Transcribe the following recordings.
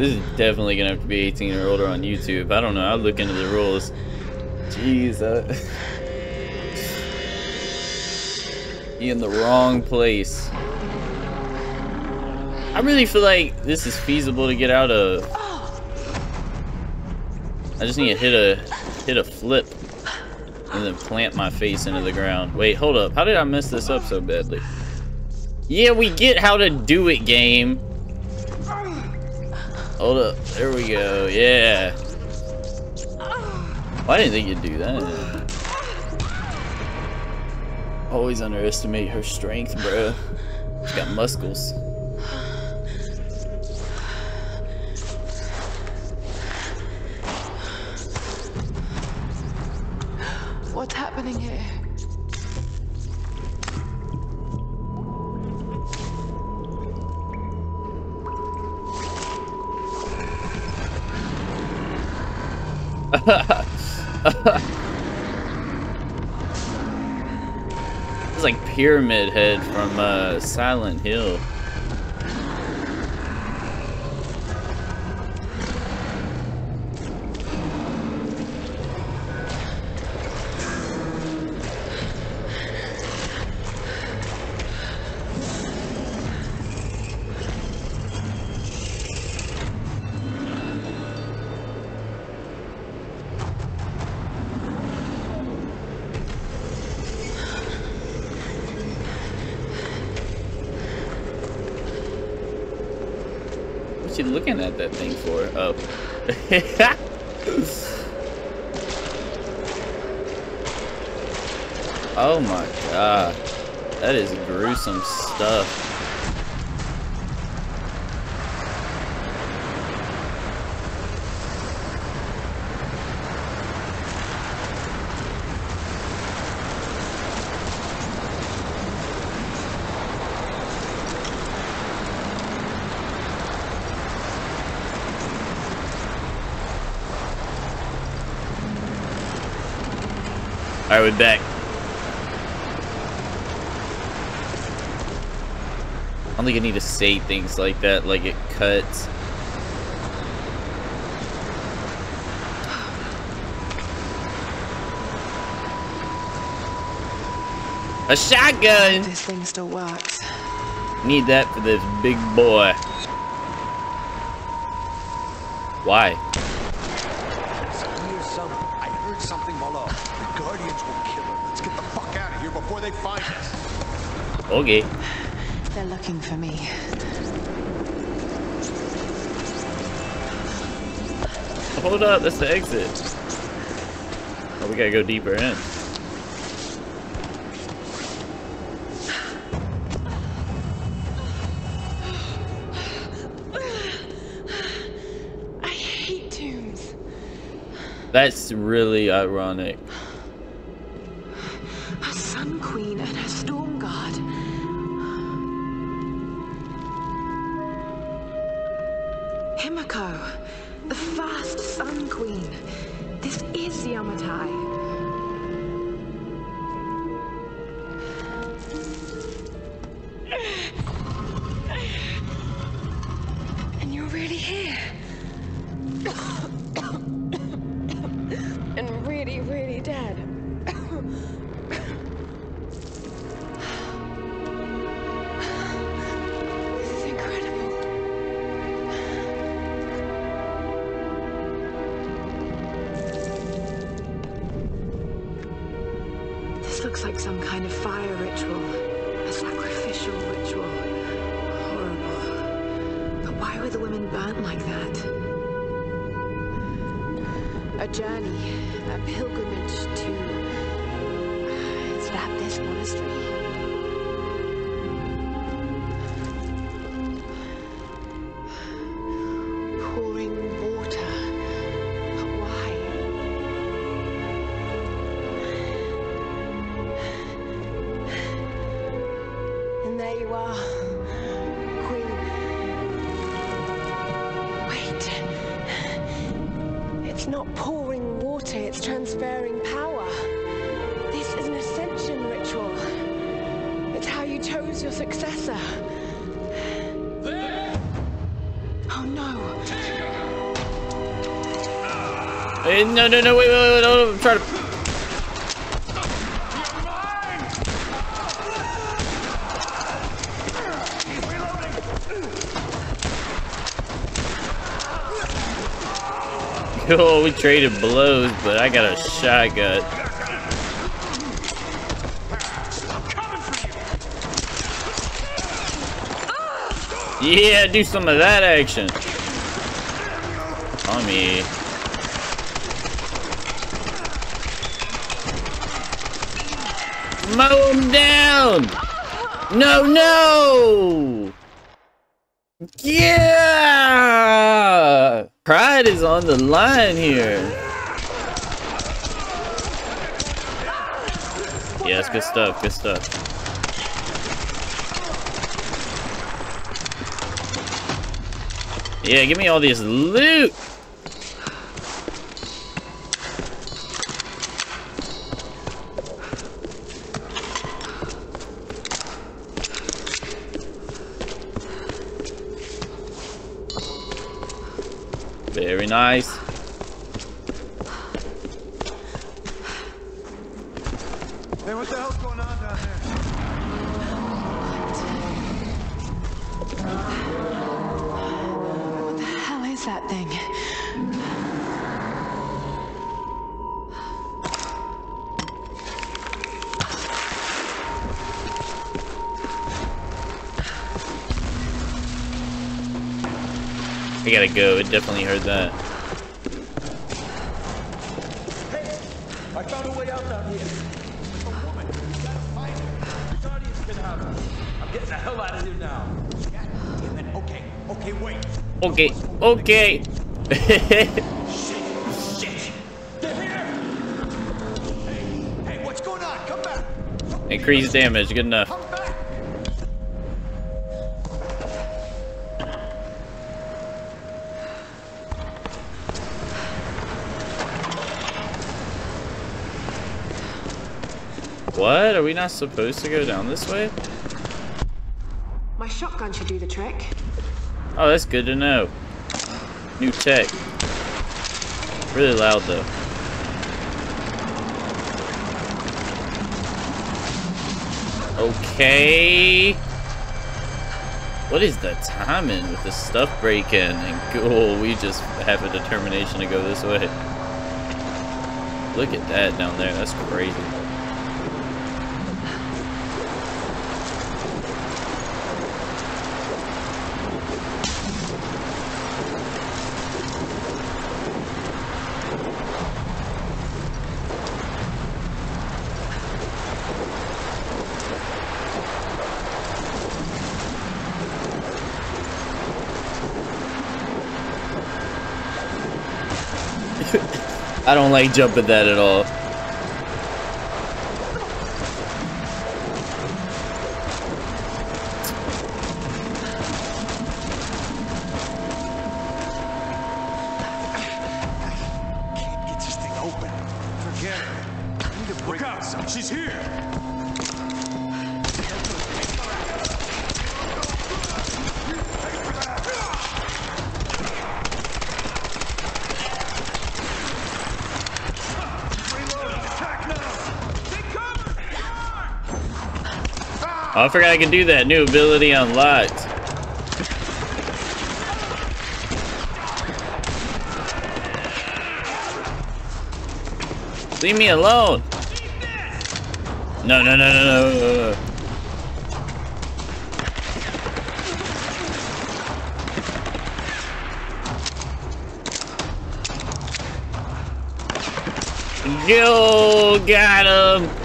This is definitely gonna have to be 18 or older on YouTube. I don't know. I'll look into the rules. Jeez, uh, in the wrong place. I really feel like this is feasible to get out of. I just need to hit a hit a flip and then plant my face into the ground. Wait, hold up. How did I mess this up so badly? Yeah, we get how to do it, game. Hold up. There we go. Yeah. I didn't think you'd do that. Always underestimate her strength, bro. She's got muscles. It's like Pyramid Head from uh, Silent Hill. Looking at that thing for? Oh. oh my god. That is gruesome stuff. We're back. I don't think I need to say things like that, like it cuts. A shotgun! This thing still works. Need that for this big boy. Why? Here's some. I heard something, Molo. The Guardians will kill her. Let's get the fuck out of here before they find us. Okay. They're looking for me. Hold up, that's the exit. Oh, we gotta go deeper in. I hate tombs. That's really ironic. Himiko, the first Sun Queen. This is Yamatai. No, no, no, wait, wait, wait, no, I'm trying to... Oh, we traded blows, but I got a shotgun. Yeah, do some of that action. On me. Mow him down! No, no! Yeah! Pride is on the line here. Yes, good stuff, good stuff. Yeah, give me all this loot! Very nice. Hey, what the hell's going on down there? What the hell is that thing? I gotta go, it definitely heard that. Come back. Increased damage, good enough. What? Are we not supposed to go down this way? My shotgun should do the trick. Oh, that's good to know. New tech. Really loud though. Okay. What is the timing with the stuff breaking? And cool, we just have a determination to go this way. Look at that down there. That's crazy. I don't like jumping that at all. Oh, I forgot I can do that. New ability unlocked. Leave me alone. No, no, no, no, no, no. Yo, got him.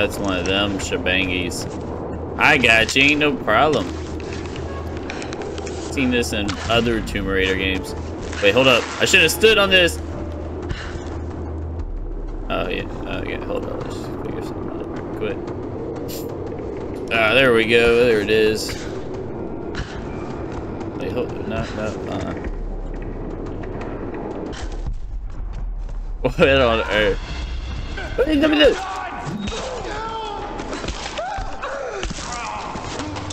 Yeah, it's one of them shebangies. I got you, ain't no problem. Seen this in other Tomb Raider games. Wait, hold up. I should have stood on this. Oh, yeah. Oh, yeah, hold on. Let's figure something out quick. Ah, there we go. There it is. Wait, hold No, no, uh. What on earth? What did let me do?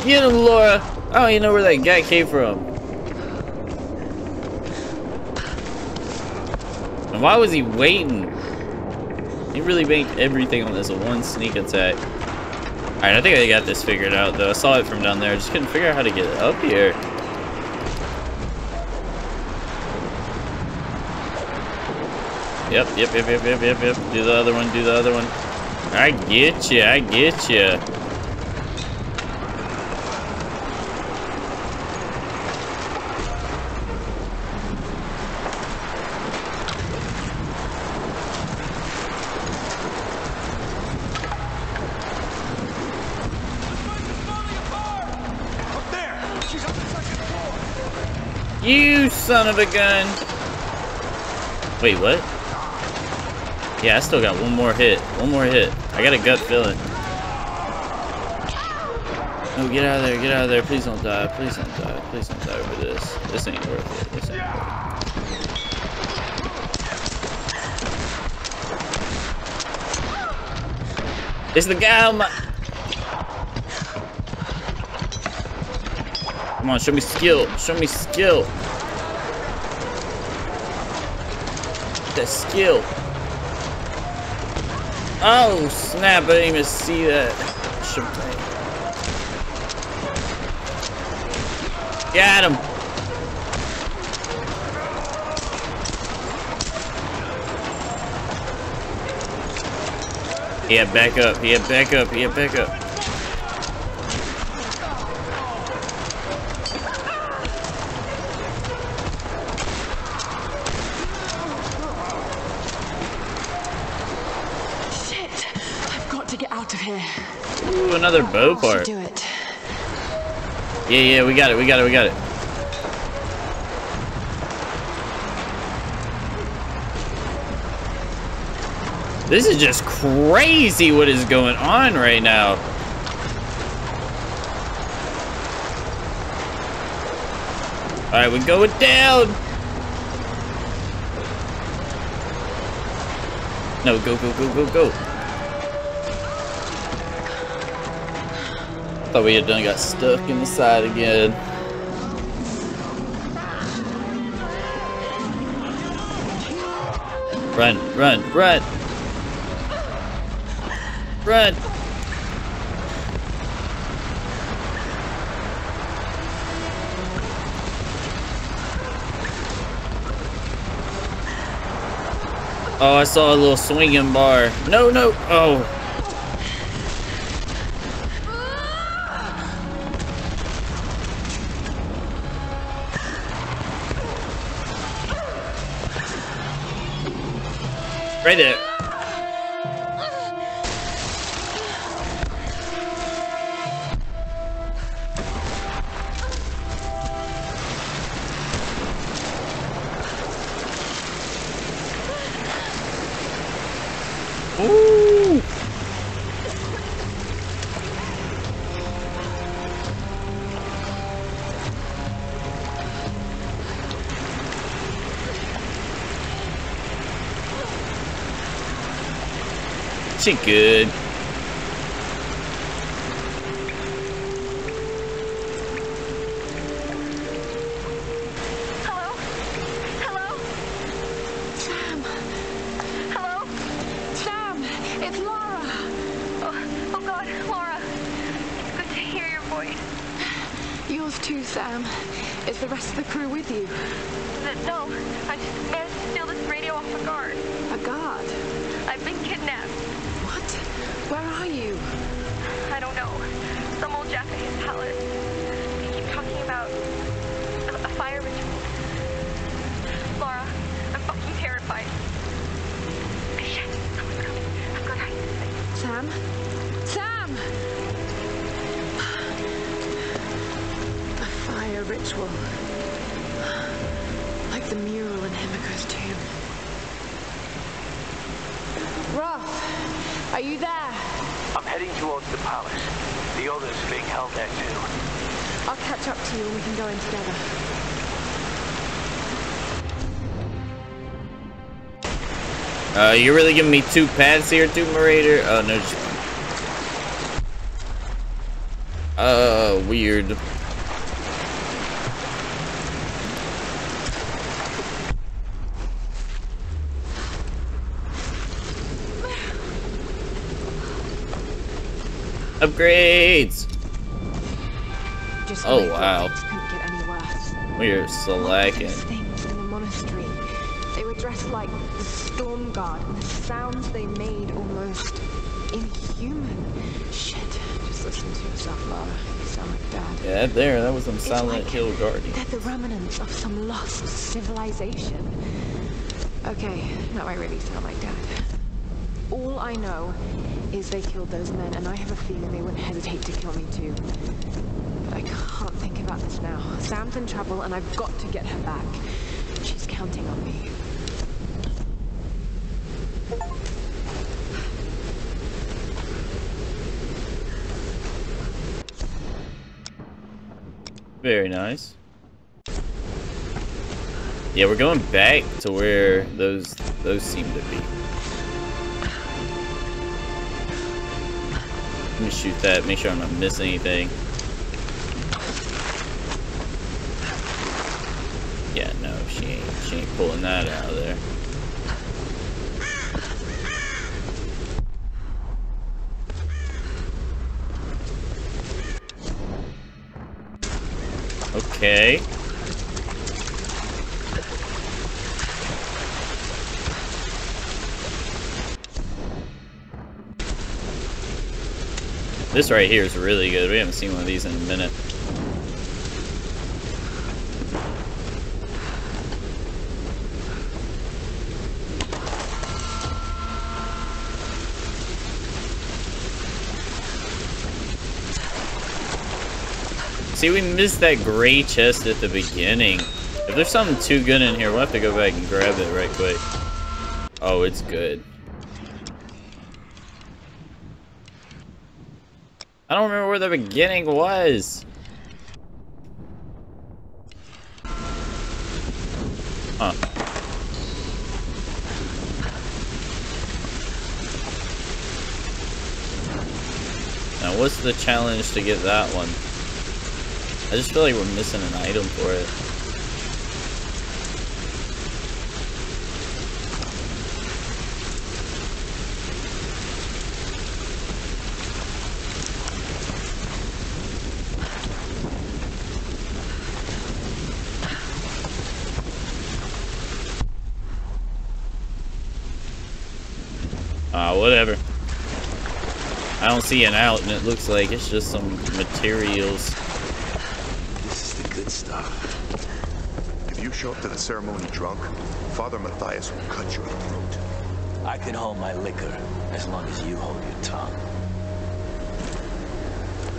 Get him, Laura! I don't even know where that guy came from. And why was he waiting? He really banked everything on this one sneak attack. Alright, I think I got this figured out though. I saw it from down there. I just couldn't figure out how to get it up here. Yep, yep, yep, yep, yep, yep, yep. Do the other one, do the other one. I get you, I get you. Up there! She's on the second floor! You son of a gun. Wait, what? Yeah, I still got one more hit. One more hit. I got a gut feeling. Oh, get out of there, get out of there. Please don't die. Please don't die. Please don't die over this. This ain't worth it. This ain't worth it. It's the guy on my... Come on, show me skill. Show me skill. That skill. Oh, snap. I didn't even see that. Got him. Yeah, back up. Yeah, back up. Yeah, back up. Another bow part. do it. Yeah, yeah, we got it. We got it. We got it. This is just crazy what is going on right now. Alright, we're going down. No, go, go, go, go, go. Thought we had done got stuck in the side again. Run, run, run! Run! Oh, I saw a little swinging bar. No, no, oh. Right there. She good. Hello? Hello? Sam! Hello? Sam! It's Lara! Oh, oh God, Lara. It's good to hear your voice. Yours too, Sam. Is the rest of the crew with you? Th- No, I just managed to steal this radio off a guard. A guard? I've been kidnapped. What? Where are you? I don't know. Some old Japanese palace. They keep talking about a, a fire ritual. Lara, I'm fucking terrified. Shit, someone's coming. I've got to hide this. Sam? Sam! A fire ritual. Like the mural in Himiko's tomb. Roth, are you there? I'm heading towards the palace. The others are being held there too. I'll catch up to you and we can go in together. Uh, you're really giving me two paths here, Tomb Raider? Oh, no. Uh, weird. Upgrades! Just Oh, when I thought wow. things couldn't get any worse. We're slacking. These things in the monastery. They were dressed like the storm guard, and the sounds they made almost inhuman. Shit. Just listen to yourself, Lara. You sound like Dad. Yeah, there, that was some Silent like Hill Guardian. They're the remnants of some lost civilization. Okay, now I really sound like Dad. All I know is they killed those men, and I have a feeling they wouldn't hesitate to kill me too. But I can't think about this now. Sam's in trouble, and I've got to get her back. She's counting on me. Very nice. Yeah, we're going back to where those those seem to be. Let me shoot that, make sure I'm not missing anything. Yeah, no, she ain't she ain't pulling that out of there. Okay. This right here is really good. We haven't seen one of these in a minute. See, we missed that gray chest at the beginning. If there's something too good in here, we'll have to go back and grab it right quick. Oh, it's good. I don't remember where the beginning was. Huh. Now, what's the challenge to get that one? I just feel like we're missing an item for it. Whatever. I don't see an out, and it looks like it's just some materials. This is the good stuff. If you show up to the ceremony drunk, Father Matthias will cut your throat. I can hold my liquor as long as you hold your tongue.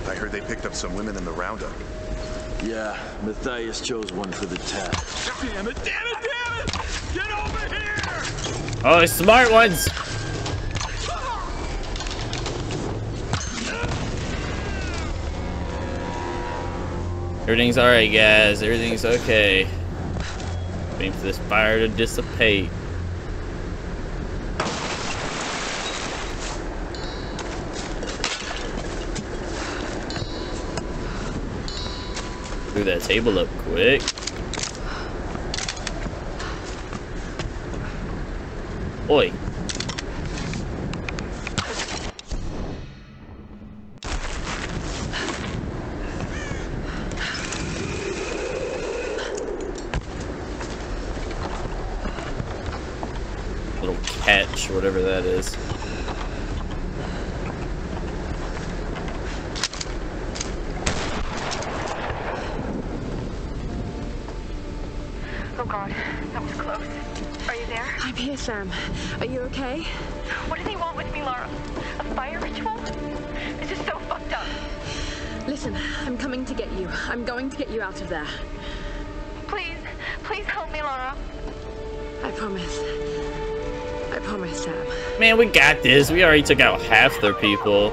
I heard they picked up some women in the roundup. Yeah, Matthias chose one for the tap. Damn it, damn it, damn it! Get over here! Oh, smart ones! Everything's alright, guys. Everything's okay. Waiting for this fire to dissipate. Threw that table up quick. Oi. Little catch, whatever that is. Oh god, that was close. Are you there? I'm here, Sam. Are you okay? What does he want with me, Lara? A fire ritual? This is so fucked up. Listen, I'm coming to get you. I'm going to get you out of there. Sam. Man, we got this. We already took out half their people.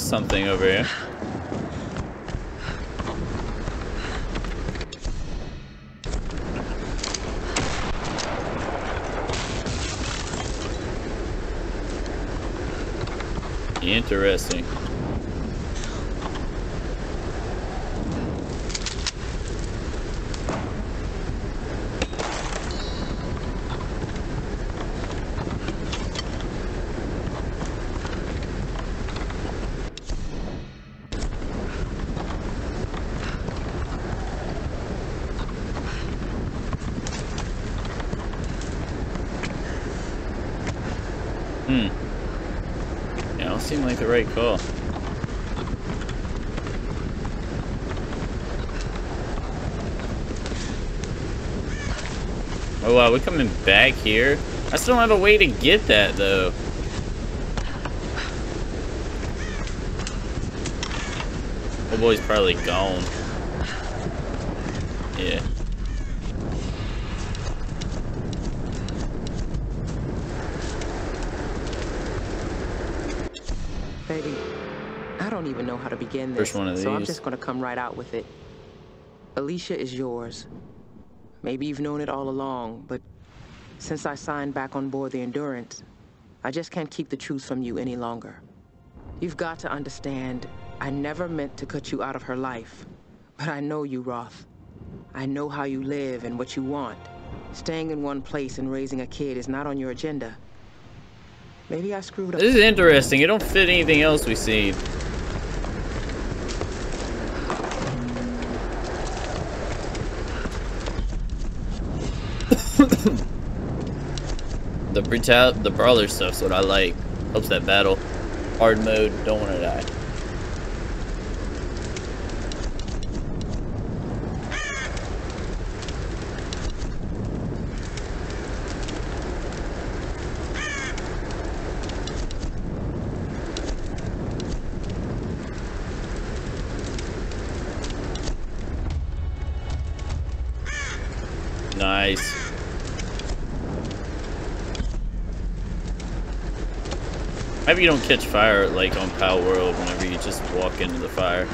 Did I miss something over here? Interesting. Hmm. Yeah, don't seem like the right call. Oh wow, we're coming back here? I still don't have a way to get that though. Oh boy's probably gone. Yeah. Don't even know how to begin this. First one of So I'm just gonna come right out with it. Alisha is yours. Maybe you've known it all along, but since I signed back on board the Endurance, I just can't keep the truth from you any longer. You've got to understand, I never meant to cut you out of her life. But I know you, Roth. I know how you live and what you want. Staying in one place and raising a kid is not on your agenda. Maybe I screwed up. This is interesting. It don't fit anything else we've seen. the brutal, the brawler stuff's what I like. Helps that battle. Hard mode, don't want to die. Nice. Maybe you don't catch fire like on Palworld whenever you just walk into the fire.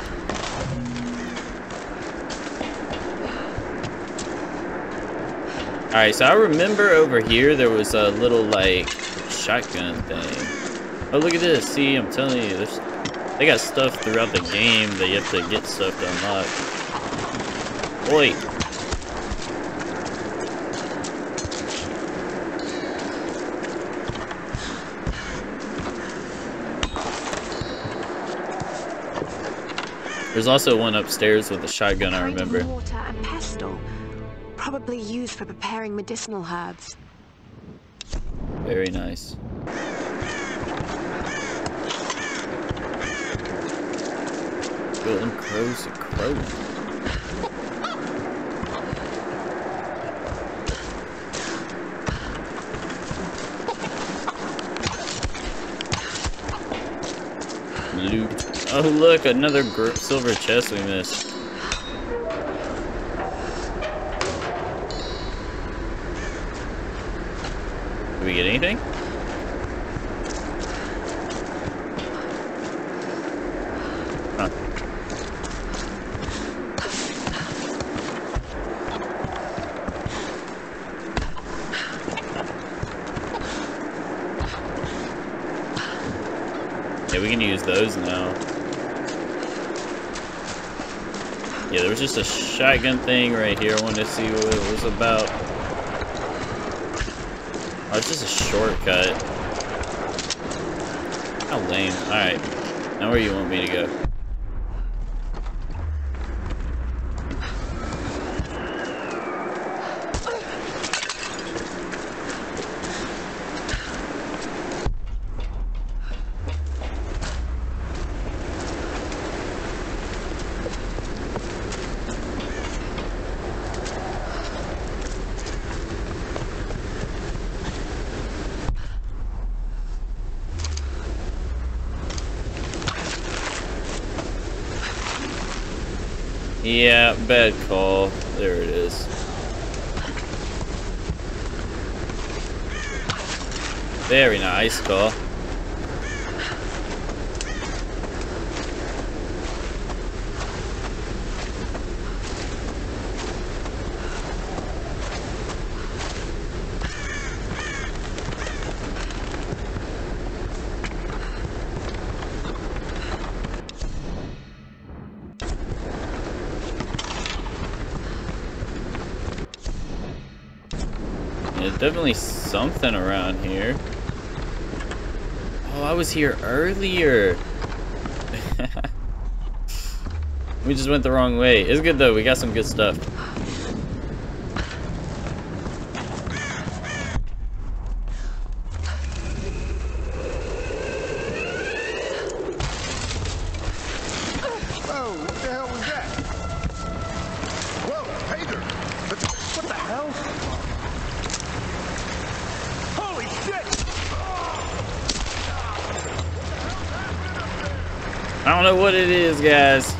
Alright, so I remember over here there was a little like shotgun thing. Oh look at this, see I'm telling you, there's they got stuff throughout the game that you have to get stuff to unlock. Wait. There's also one upstairs with a shotgun, I remember. Mortar and pestle, probably used for preparing medicinal herbs. Very nice. Good, them crows are crowing. Loot. Oh look, another silver chest we missed. Did we get anything? Huh. Yeah, we can use those now. Yeah, there was just a shotgun thing right here. I wanted to see what it was about. Oh, it's just a shortcut. How lame. Alright. Now where you want me to go? Yeah, bad call. There it is. Very nice call. There's definitely something around here. Oh, I was here earlier. we just went the wrong way. It's good though. We got some good stuff. Whoa, what the hell was that? Whoa, Hager! What the, what the hell? Holy shit! I don't know what it is, guys.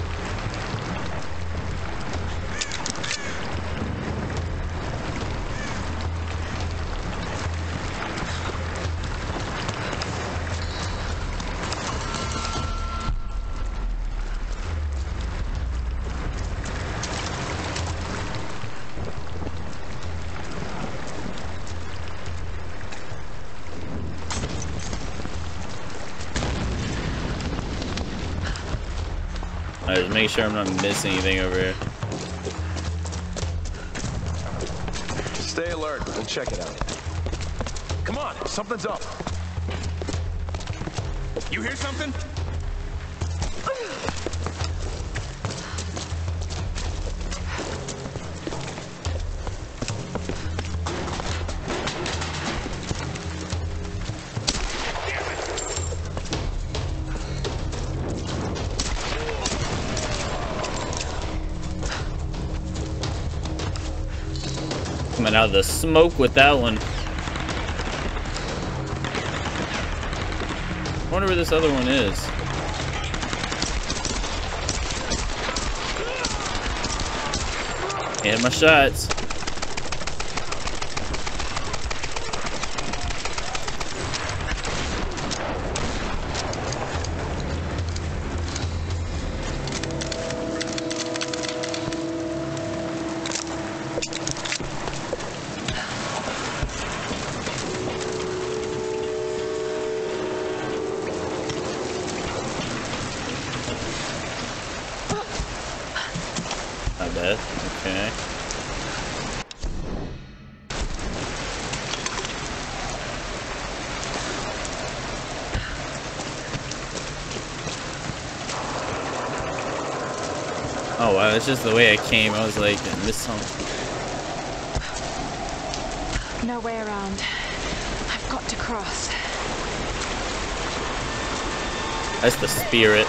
Alright, just make sure I'm not missing anything over here. Stay alert. We'll check it out. Come on, something's up. You hear something? Out of the smoke with that one. I wonder where this other one is. And my shots. Not bad. Okay. That's just the way I came. I was like, I missed something. No way around. I've got to cross. That's the spirit.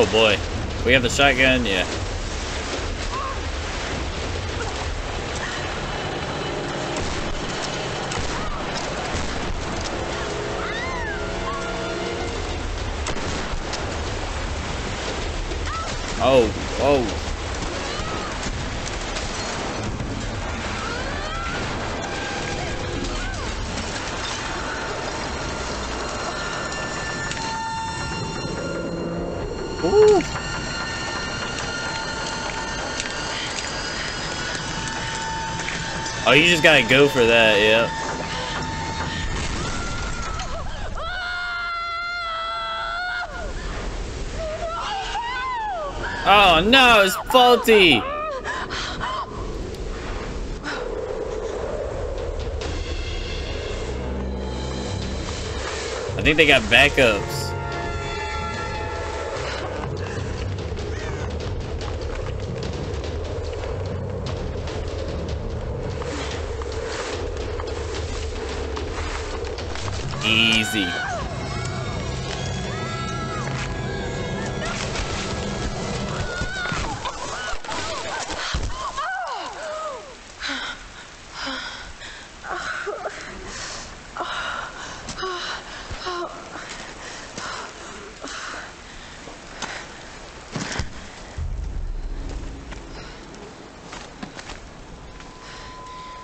Oh boy. We have the shotgun? Yeah. Oh, you just gotta go for that, yep. Oh no, it's faulty! I think they got backups. Easy.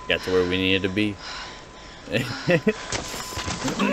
Got to where we needed to be.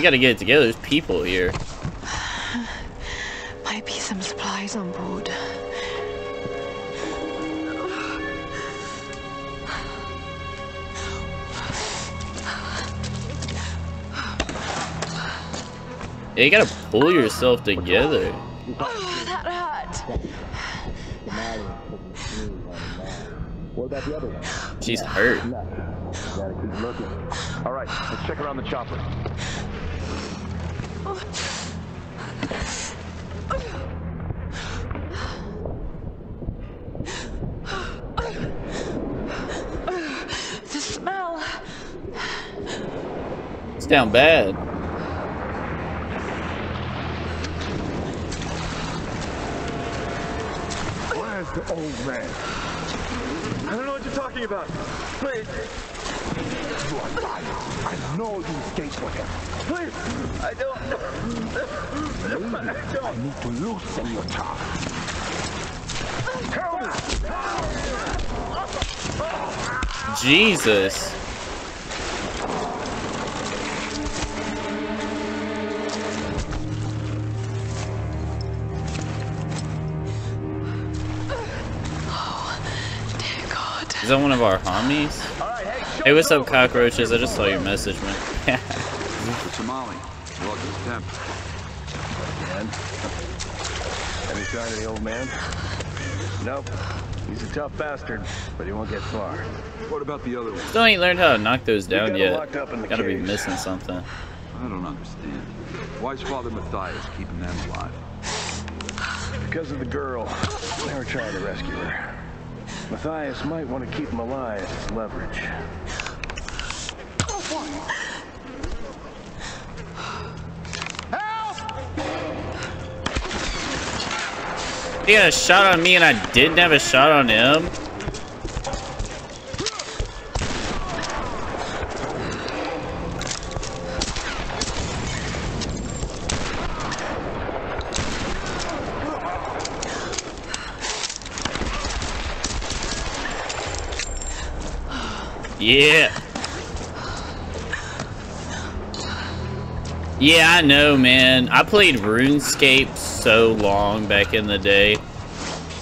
we gotta get it together. There's people here. Might be some supplies on board. Yeah, you gotta pull yourself together. Oh, that hurt. What about the other one? She's hurt. Gotta keep looking. All right, let's check around the chopper. The smell. It's down bad. Where's the old man? I don't know what you're talking about. Please, You are lying. I know you escaped with him. please. I don't. I I don't. need to loosen your tongue. Tell me. Jesus. Is that one of our homies? Hey, what's up, cockroaches? I just saw your message, man. Somali. Welcome to. Any sign of the old man? Nope. He's a tough bastard, but he won't get far. What about the other one? Still ain't learned how to knock those down yet. locked up in the Gotta be missing something. I don't understand. Why's Father Mathias keeping them alive? Because of the girl. They were trying to rescue her. Mathias might want to keep him alive as leverage. He had a shot on me and I didn't have a shot on him. Yeah. Yeah, I know, man. I played RuneScape so long back in the day.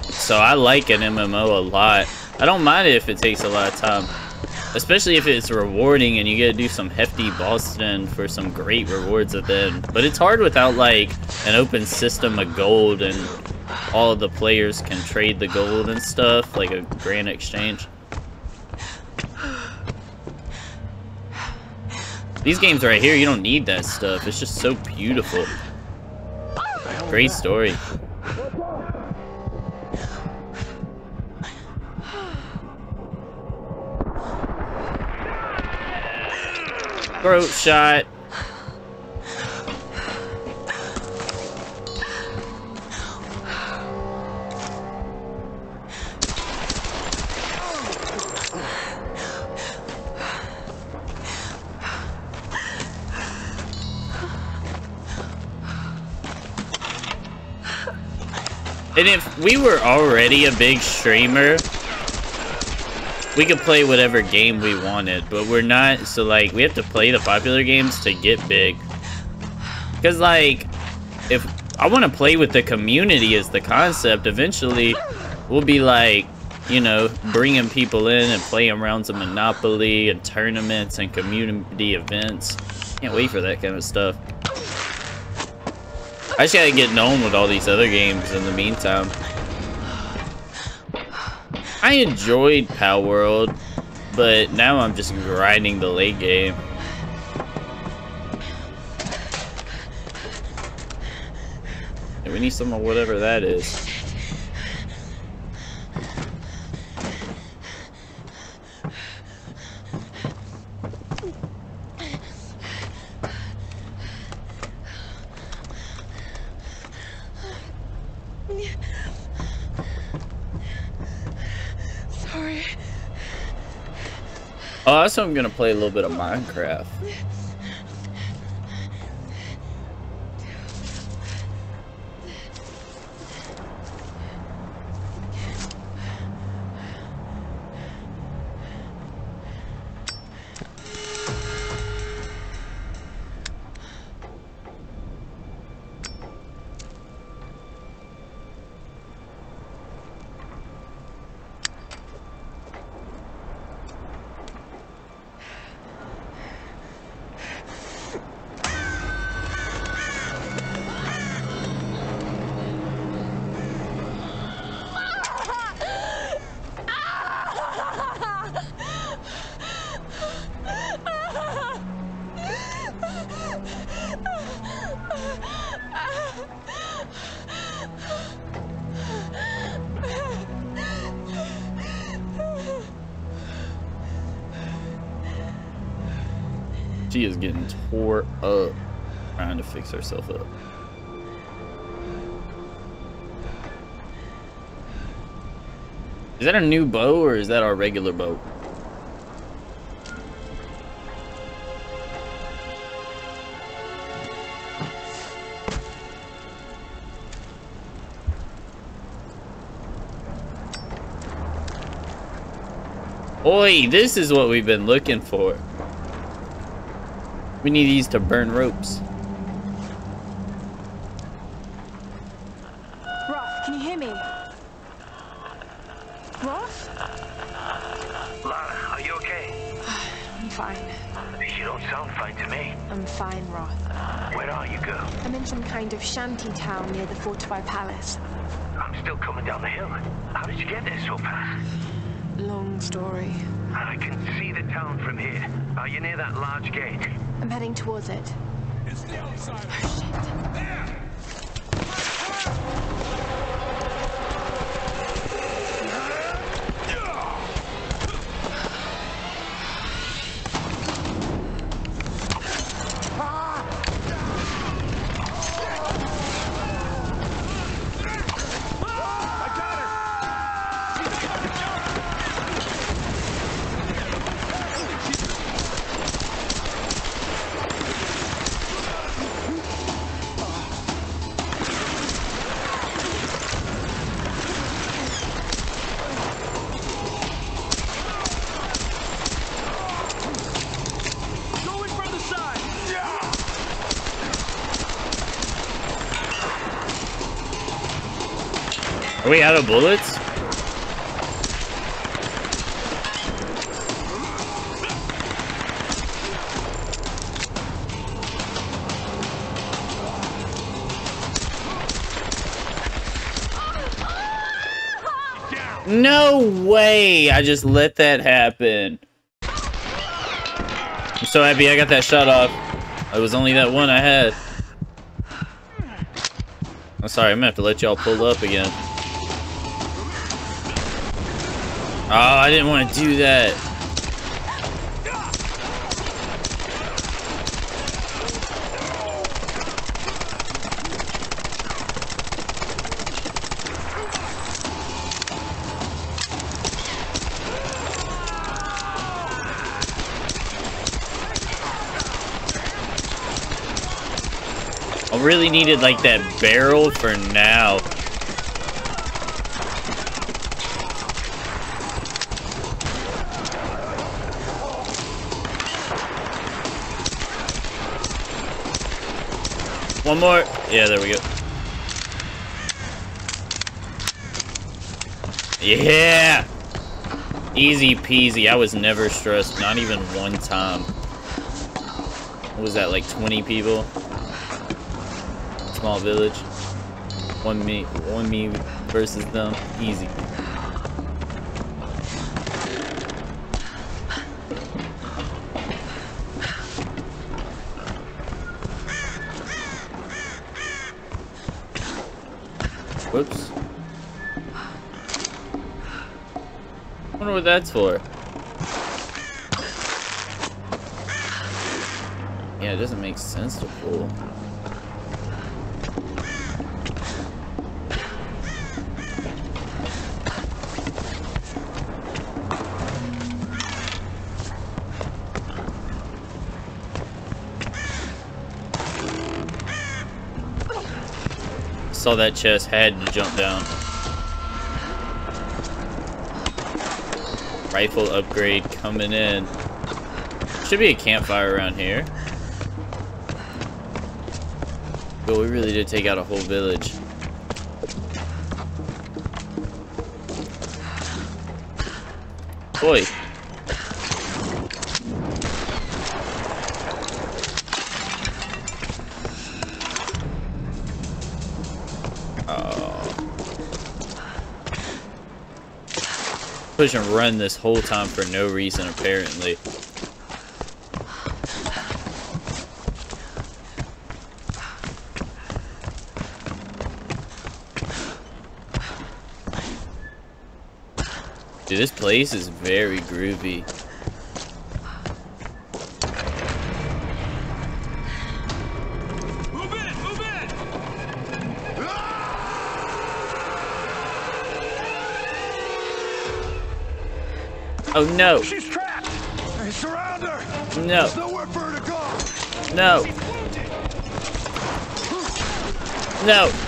So I like an MMO a lot. I don't mind it if it takes a lot of time. Especially if it's rewarding and you get to do some hefty Boston for some great rewards at the end. But it's hard without like an open system of gold and all the players can trade the gold and stuff, like a grand exchange. These games right here, you don't need that stuff. It's just so beautiful. Great story. Throat shot. And if we were already a big streamer, we could play whatever game we wanted, but we're not, so like, we have to play the popular games to get big. Because, like, if I want to play with the community as the concept, eventually we'll be like, you know, bringing people in and playing rounds of Monopoly and tournaments and community events. Can't wait for that kind of stuff. I just gotta get known with all these other games in the meantime. I enjoyed Palworld, but now I'm just grinding the late game. And we need some of whatever that is. Oh, also I'm gonna play a little bit of Minecraft. She is getting tore up trying to fix herself up. Is that a new bow or is that our regular bow? Oi, this is what we've been looking for. We need these to burn ropes. Roth, can you hear me? Roth? Lara, are you okay? I'm fine. You don't sound fine to me. I'm fine, Roth. Where are you, girl? I'm in some kind of shanty town near the fortified palace. I'm still coming down the hill. How did you get there so fast? Long story. I can see the town from here. Are you near that large gate? It. It's the oh, outside. Oh, Are we out of bullets? No way! I just let that happen. I'm so happy I got that shot off. It was only that one I had. I'm sorry, I'm gonna have to let y'all pull up again. Oh, I didn't want to do that. I really needed like that barrel for now. One more. Yeah, there we go. Yeah! Easy peasy. I was never stressed, not even one time. What was that, like 20 people? Small village. One me, one me versus them. Easy. that's for? Yeah, it doesn't make sense to pull. Saw that chest had to jump down. Rifle upgrade coming in. Should be a campfire around here. But we really did take out a whole village. Boy. Push and run this whole time for no reason, apparently. Dude, this place is very groovy. Oh no, She's trapped! Hey, surround her! no, There's nowhere for her to go! no, no.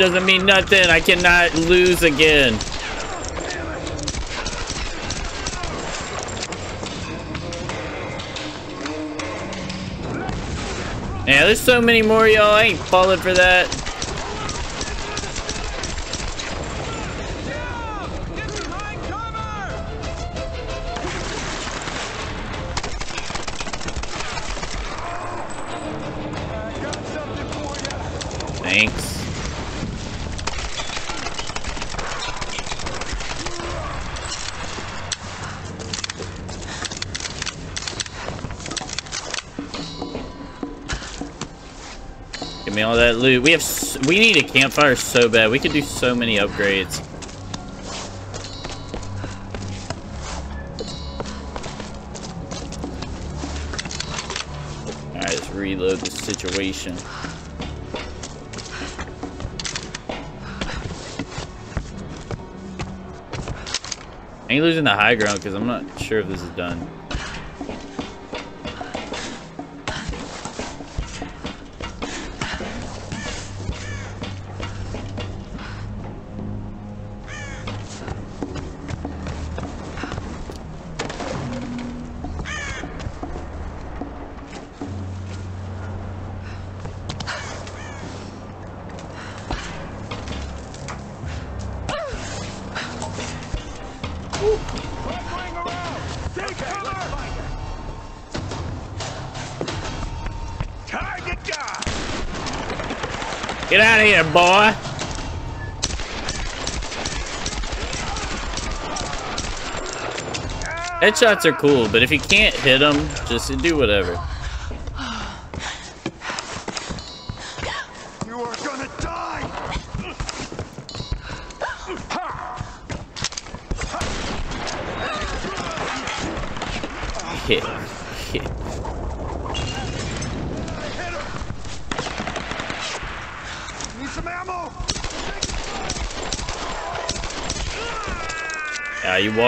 doesn't mean nothing. I cannot lose again. Yeah, there's so many more, y'all. I ain't falling for that. Loot. We have we need a campfire so bad. We could do so many upgrades. Alright, let's reload the situation. I ain't losing the high ground because I'm not sure if this is done. Boy! Headshots are cool, but if you can't hit them, just do whatever.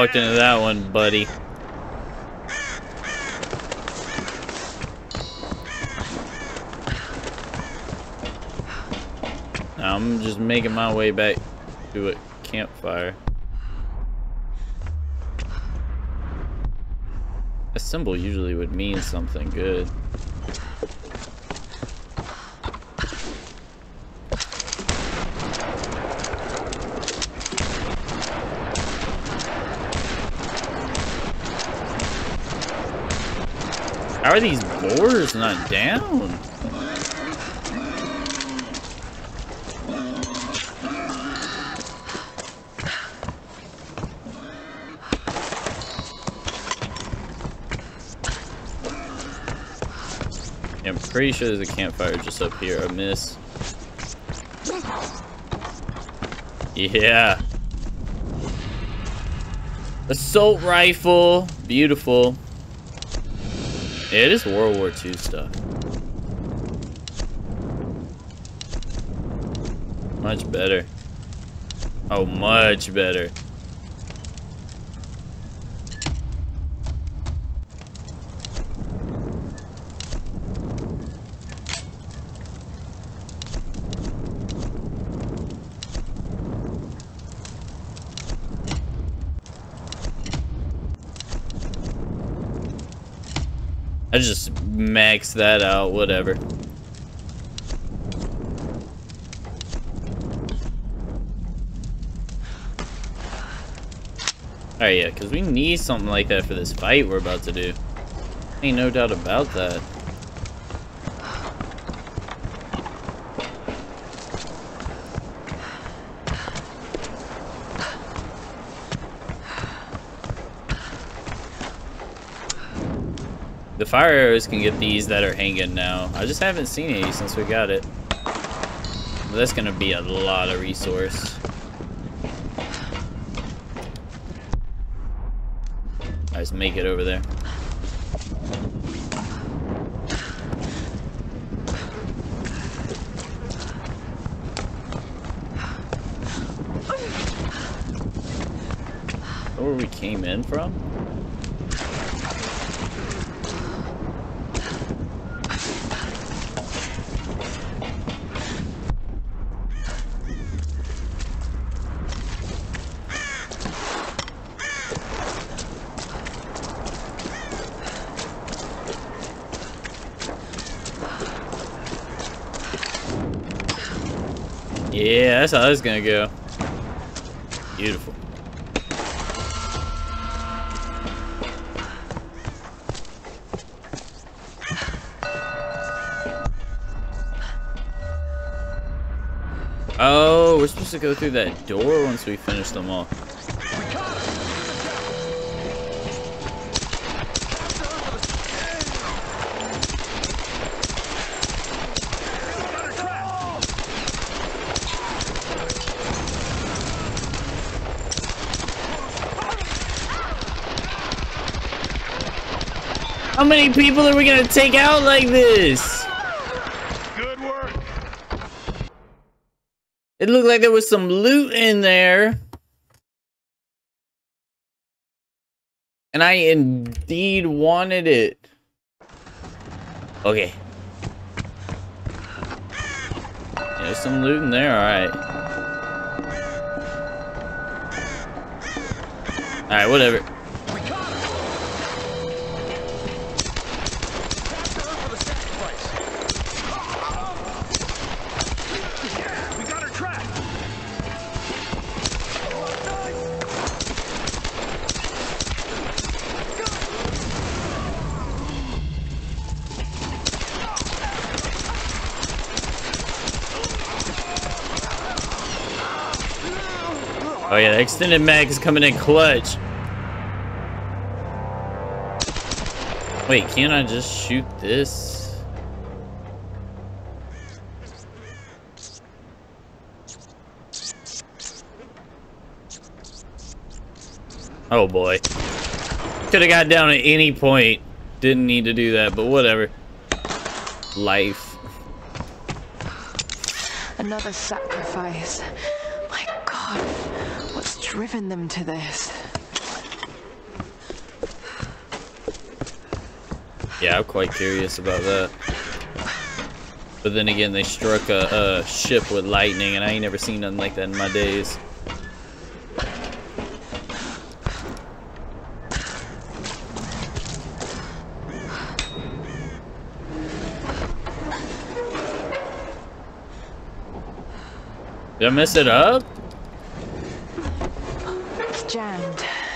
walked into that one, buddy. I'm just making my way back to a campfire. A symbol usually would mean something good. Are these doors not down? I'm pretty sure there's a campfire just up here. I miss. Yeah. Assault rifle. Beautiful. It is World War II stuff. Much better. Oh, much better. I just max that out, whatever. Alright, yeah, because we need something like that for this fight we're about to do. Ain't no doubt about that. Fire arrows can get these that are hanging now. I just haven't seen any since we got it. But that's gonna be a lot of resource. Let's make it over there. Where we came in from? Yeah, that's how that's gonna go. Beautiful. Oh, we're supposed to go through that door once we finish them all. Many people are we gonna take out like this? Good work. It looked like there was some loot in there. And I indeed wanted it. Okay. There's some loot in there, alright. Alright, whatever. Yeah, the extended mag is coming in clutch. Wait, can't I just shoot this? Oh boy. Could have got down at any point. Didn't need to do that, but whatever. Life. Another sacrifice. My god, driven them to this. Yeah, I'm quite curious about that. But then again, they struck a, a, ship with lightning, and I ain't never seen nothing like that in my days. Did I mess it up?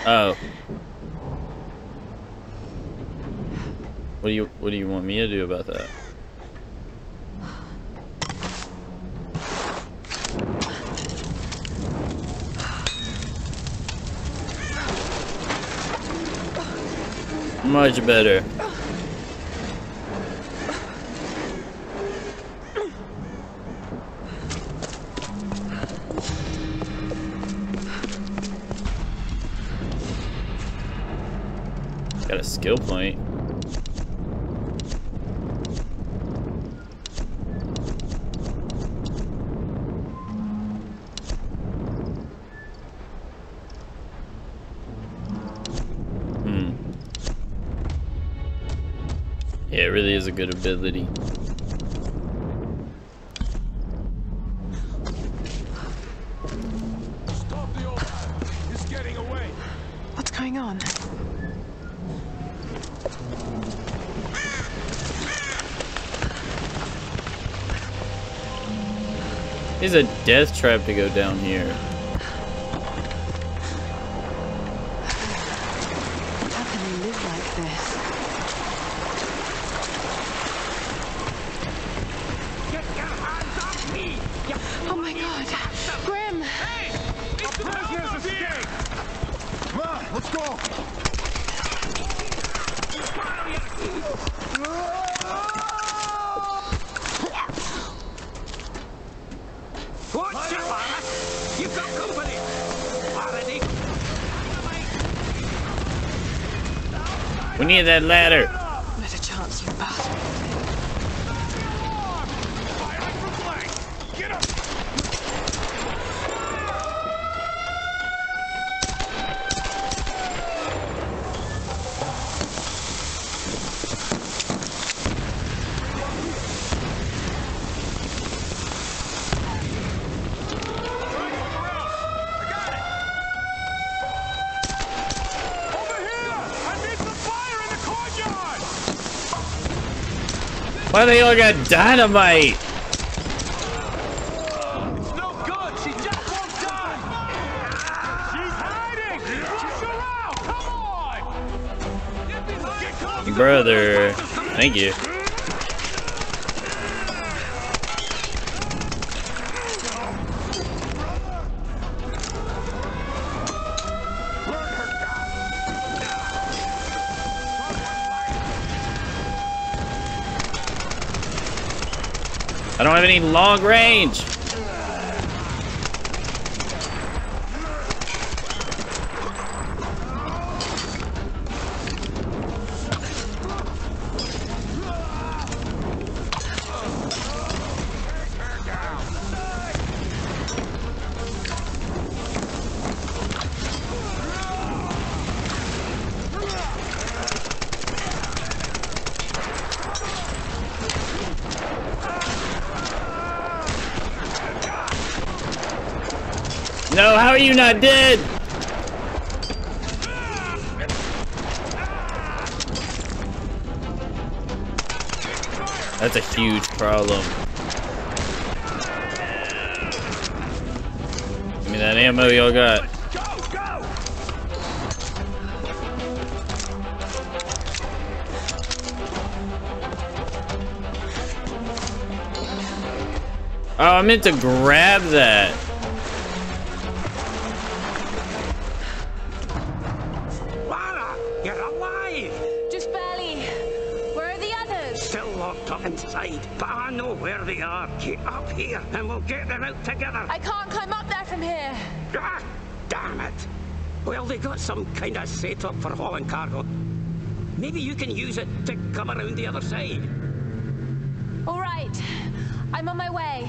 Oh. What do you What do you want me to do about that? Much better. Ability. Stop the old man. He's getting away. What's going on? There's a death trap to go down here. Come on. Get close. Brother. Thank you. I don't have any long range. Not dead? That's a huge problem. Give me that ammo y'all got. Go, go. Oh, I meant to grab that. Some kind of setup for hauling cargo. Maybe you can use it to come around the other side. All right. I'm on my way.